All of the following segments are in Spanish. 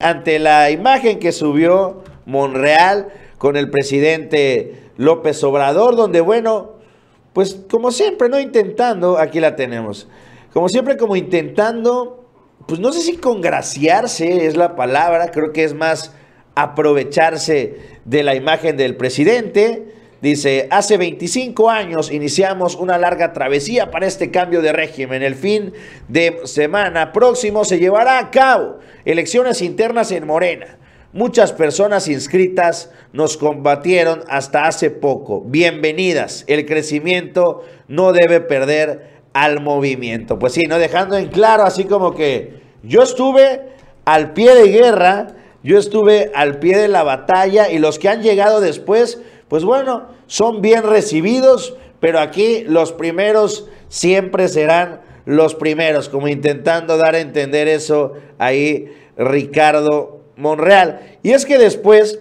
ante la imagen que subió Monreal con el presidente López Obrador, donde bueno, pues como siempre, ¿no? Intentando, aquí la tenemos, como siempre como intentando, pues no sé si congraciarse es la palabra, creo que es más aprovecharse de la imagen del presidente. Dice, hace 25 años iniciamos una larga travesía para este cambio de régimen. El fin de semana próximo se llevará a cabo elecciones internas en Morena. Muchas personas inscritas nos combatieron hasta hace poco. Bienvenidas. El crecimiento no debe perder al movimiento. Pues sí, no dejando en claro así como que yo estuve al pie de guerra, yo estuve al pie de la batalla y los que han llegado después, pues bueno, son bien recibidos, pero aquí los primeros siempre serán los primeros, como intentando dar a entender eso ahí Ricardo Monreal. Y es que después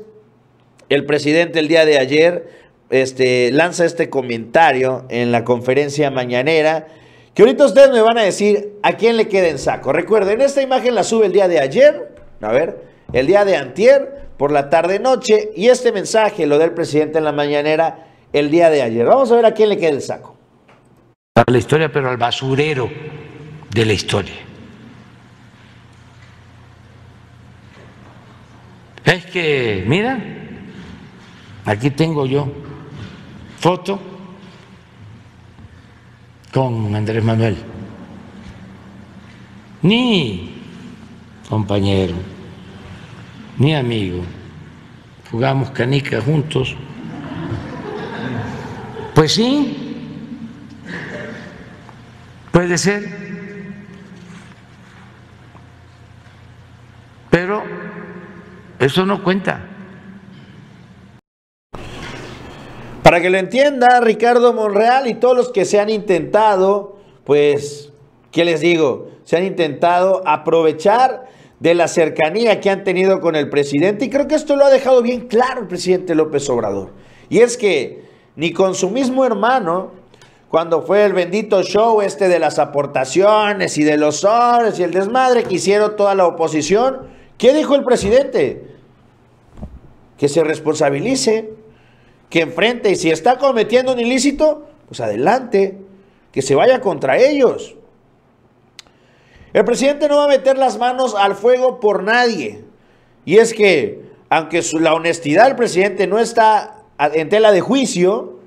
el presidente el día de ayer este, lanza este comentario en la conferencia mañanera, que ahorita ustedes me van a decir a quién le queda en saco. Recuerden, esta imagen la sube el día de ayer, a ver, el día de antier, por la tarde-noche, y este mensaje lo del presidente en la mañanera el día de ayer. Vamos a ver a quién le queda el saco. A la historia, pero al basurero de la historia. Es que, mira, aquí tengo yo foto con Andrés Manuel. Ni compañero, ni amigo. Jugamos canica juntos. Pues sí, puede ser. Pero eso no cuenta. Para que lo entienda Ricardo Monreal y todos los que se han intentado, pues, ¿qué les digo? Se han intentado aprovechar de la cercanía que han tenido con el presidente y creo que esto lo ha dejado bien claro el presidente López Obrador. Y es que ni con su mismo hermano, cuando fue el bendito show este de las aportaciones y de los soles y el desmadre que hicieron toda la oposición, ¿qué dijo el presidente? Que se responsabilice, que enfrente y si está cometiendo un ilícito, pues adelante, que se vaya contra ellos. El presidente no va a meter las manos al fuego por nadie. Y es que, aunque la honestidad del presidente no está en tela de juicio,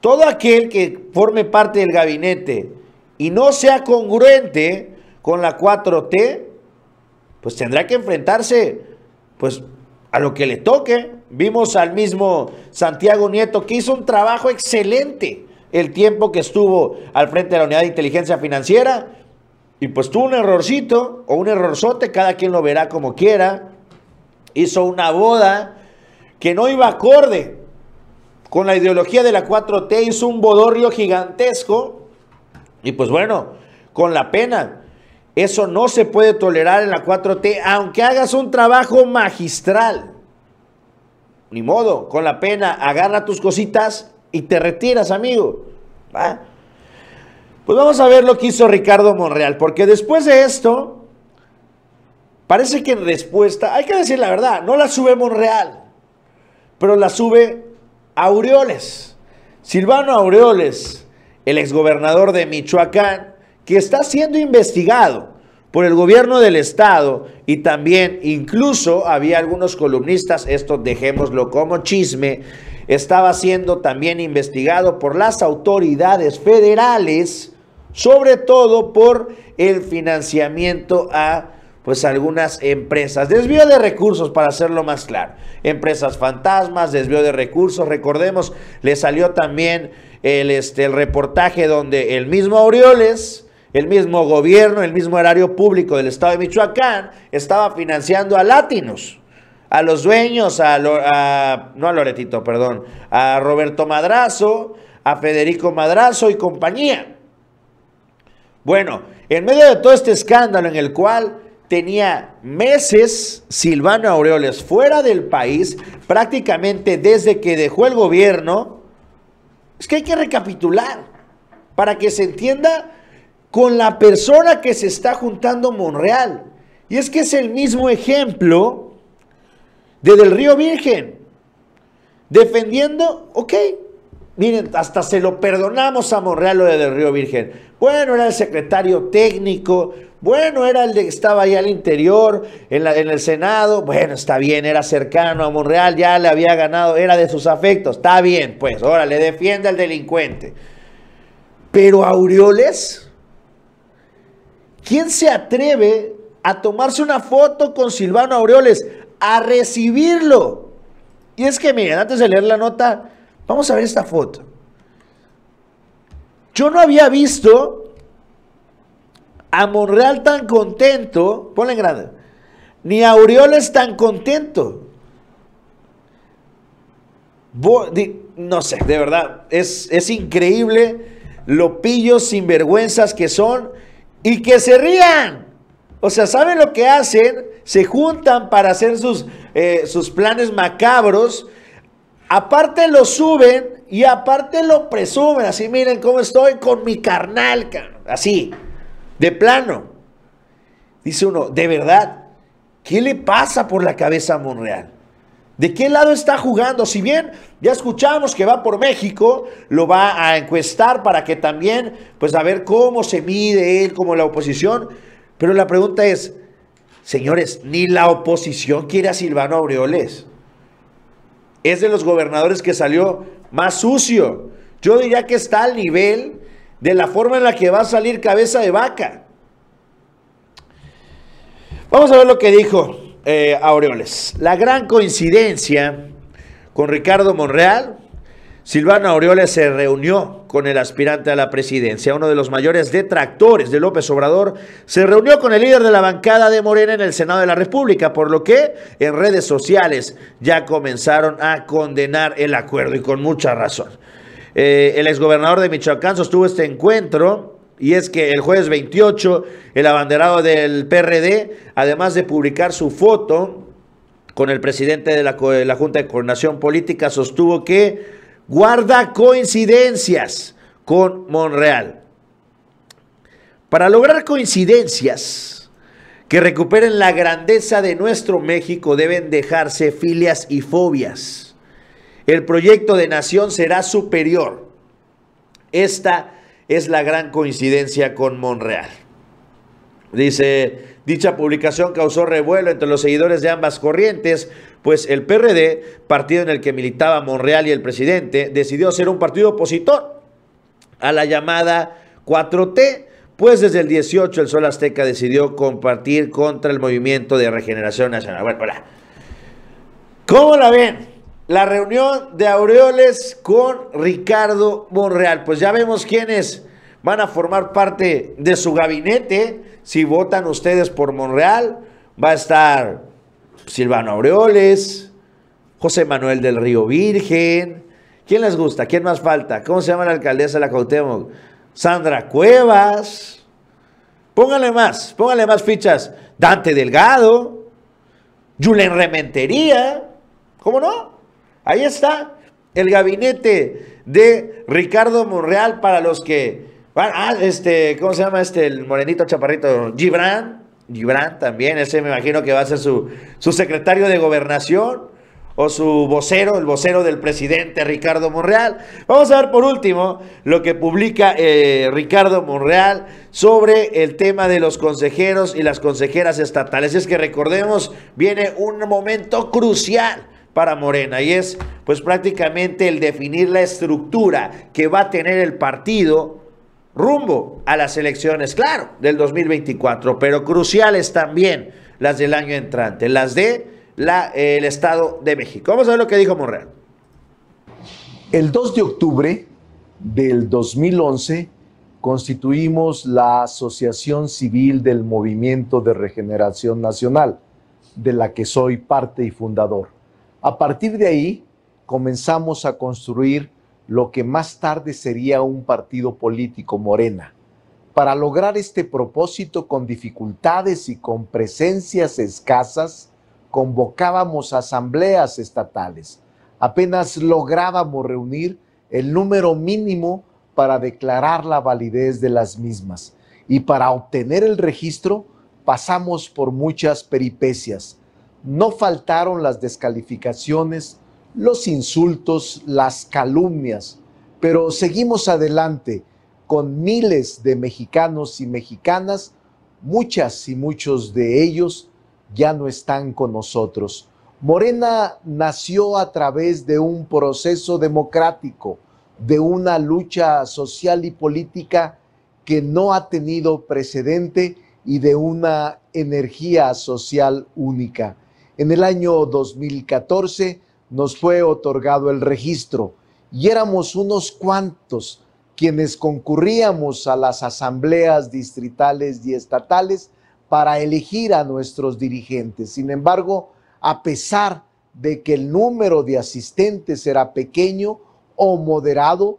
todo aquel que forme parte del gabinete y no sea congruente con la 4T, pues tendrá que enfrentarse pues a lo que le toque. Vimos al mismo Santiago Nieto que hizo un trabajo excelente el tiempo que estuvo al frente de la unidad de inteligencia financiera y pues tuvo un errorcito o un errorzote, cada quien lo verá como quiera. Hizo una boda que no iba acorde con la ideología de la 4T, hizo un bodorrio gigantesco. Y pues bueno, con la pena, eso no se puede tolerar en la 4T, aunque hagas un trabajo magistral. Ni modo, con la pena, agarra tus cositas y te retiras, amigo. ¿Va? Pues vamos a ver lo que hizo Ricardo Monreal, porque después de esto, parece que en respuesta, hay que decir la verdad, no la sube Monreal, pero la sube Aureoles. Silvano Aureoles, el exgobernador de Michoacán, que está siendo investigado por el gobierno del estado y también incluso había algunos columnistas, esto dejémoslo como chisme, estaba siendo también investigado por las autoridades federales sobre todo por el financiamiento a pues algunas empresas. Desvío de recursos, para hacerlo más claro. Empresas fantasmas, desvío de recursos. Recordemos, le salió también el, este, el reportaje donde el mismo Aureoles, el mismo gobierno, el mismo erario público del estado de Michoacán, estaba financiando a Latinos, a los dueños, a, a no a Loretito, perdón, a Roberto Madrazo, a Federico Madrazo y compañía. Bueno, en medio de todo este escándalo en el cual tenía meses Silvano Aureoles fuera del país, prácticamente desde que dejó el gobierno, es que hay que recapitular para que se entienda con la persona que se está juntando Monreal. Y es que es el mismo ejemplo de Del Río Virgen. Defendiendo, ok, miren, hasta se lo perdonamos a Monreal lo de Del Río Virgen. Bueno, era el secretario técnico, bueno, era el de que estaba ahí al interior, en, en, el Senado. Bueno, está bien, era cercano a Monreal, ya le había ganado, era de sus afectos. Está bien, pues, ahora le defiende al delincuente. Pero Aureoles, ¿quién se atreve a tomarse una foto con Silvano Aureoles? A recibirlo. Y es que, miren, antes de leer la nota, vamos a ver esta foto. Yo no había visto a Monreal tan contento, ponle en grande, ni a Aureoles tan contento. No sé, de verdad, es, es increíble lo pillos sinvergüenzas que son y que se rían. O sea, ¿saben lo que hacen? Se juntan para hacer sus, eh, sus planes macabros. Aparte lo suben y aparte lo presumen. Así, miren cómo estoy con mi carnal. Así. De plano. Dice uno, de verdad, ¿qué le pasa por la cabeza a Monreal? ¿De qué lado está jugando? Si bien ya escuchamos que va por México, lo va a encuestar para que también, pues a ver cómo se mide él como la oposición. Pero la pregunta es, señores, ni la oposición quiere a Silvano Aureoles. Es de los gobernadores que salió más sucio. Yo diría que está al nivel de la forma en la que va a salir cabeza de vaca. Vamos a ver lo que dijo eh, Aureoles. La gran coincidencia con Ricardo Monreal, Silvano Aureoles se reunió con el aspirante a la presidencia, uno de los mayores detractores de López Obrador, se reunió con el líder de la bancada de Morena en el Senado de la República, por lo que en redes sociales ya comenzaron a condenar el acuerdo y con mucha razón. Eh, el exgobernador de Michoacán sostuvo este encuentro y es que el jueves 28 el abanderado del PRD, además de publicar su foto con el presidente de la, de la Junta de Coordinación Política, sostuvo que guarda coincidencias con Monreal. Para lograr coincidencias que recuperen la grandeza de nuestro México deben dejarse filias y fobias el proyecto de nación será superior. Esta es la gran coincidencia con Monreal. Dice, dicha publicación causó revuelo entre los seguidores de ambas corrientes, pues el PRD, partido en el que militaba Monreal y el presidente, decidió ser un partido opositor a la llamada 4T, pues desde el 18 el Sol Azteca decidió compartir contra el movimiento de regeneración nacional. Bueno, hola. ¿Cómo la ven? la reunión de Aureoles con Ricardo Monreal. Pues ya vemos quiénes van a formar parte de su gabinete. Si votan ustedes por Monreal, va a estar Silvano Aureoles, José Manuel del Río Virgen. ¿Quién les gusta? ¿Quién más falta? ¿Cómo se llama la alcaldesa de la Cuauhtémoc? Sandra Cuevas. Póngale más, póngale más fichas. Dante Delgado, Julen Rementería. ¿Cómo no? Ahí está el gabinete de Ricardo Monreal para los que ah, este, ¿cómo se llama este? El morenito chaparrito, Gibran. Gibran también, ese me imagino que va a ser su, su secretario de gobernación o su vocero, el vocero del presidente Ricardo Monreal. Vamos a ver por último lo que publica eh, Ricardo Monreal sobre el tema de los consejeros y las consejeras estatales. Es que recordemos, viene un momento crucial para Morena y es pues prácticamente el definir la estructura que va a tener el partido rumbo a las elecciones, claro, del 2024, pero cruciales también las del año entrante, las de la, el Estado de México. Vamos a ver lo que dijo Monreal. El 2 de octubre del 2011 constituimos la Asociación Civil del Movimiento de Regeneración Nacional, de la que soy parte y fundador. A partir de ahí comenzamos a construir lo que más tarde sería un partido político morena. Para lograr este propósito con dificultades y con presencias escasas, convocábamos asambleas estatales. Apenas lográbamos reunir el número mínimo para declarar la validez de las mismas. Y para obtener el registro pasamos por muchas peripecias. No faltaron las descalificaciones, los insultos, las calumnias, pero seguimos adelante con miles de mexicanos y mexicanas, muchas y muchos de ellos ya no están con nosotros. Morena nació a través de un proceso democrático, de una lucha social y política que no ha tenido precedente y de una energía social única. En el año 2014 nos fue otorgado el registro y éramos unos cuantos quienes concurríamos a las asambleas distritales y estatales para elegir a nuestros dirigentes. Sin embargo, a pesar de que el número de asistentes era pequeño o moderado,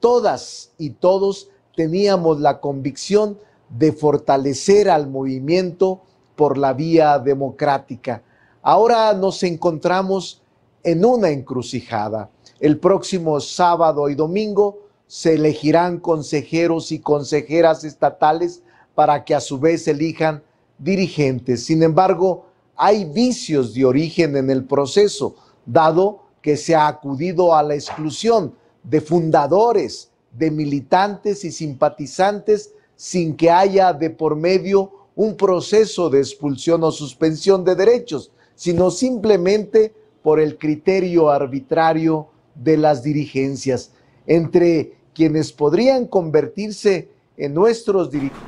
todas y todos teníamos la convicción de fortalecer al movimiento por la vía democrática. Ahora nos encontramos en una encrucijada. El próximo sábado y domingo se elegirán consejeros y consejeras estatales para que a su vez elijan dirigentes. Sin embargo, hay vicios de origen en el proceso, dado que se ha acudido a la exclusión de fundadores, de militantes y simpatizantes sin que haya de por medio un proceso de expulsión o suspensión de derechos, sino simplemente por el criterio arbitrario de las dirigencias, entre quienes podrían convertirse en nuestros dirigentes.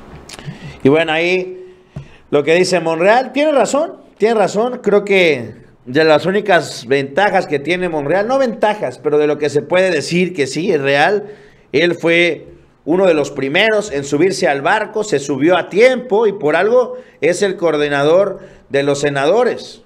Y bueno, ahí lo que dice Monreal, tiene razón, tiene razón, creo que de las únicas ventajas que tiene Monreal, no ventajas, pero de lo que se puede decir que sí, es real, él fue uno de los primeros en subirse al barco, se subió a tiempo y por algo es el coordinador de los senadores.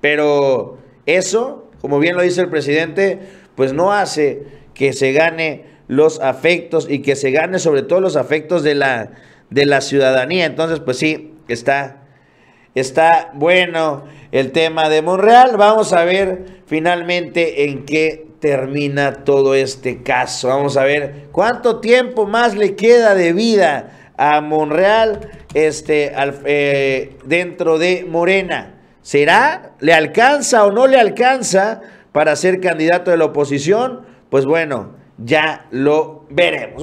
Pero eso, como bien lo dice el presidente, pues no hace que se gane los afectos y que se gane sobre todo los afectos de la, de la ciudadanía. Entonces, pues sí, está, está bueno el tema de Monreal. Vamos a ver finalmente en qué termina todo este caso. Vamos a ver cuánto tiempo más le queda de vida a Monreal este, eh, dentro de Morena. ¿Será? ¿Le alcanza o no le alcanza para ser candidato de la oposición? Pues bueno, ya lo veremos.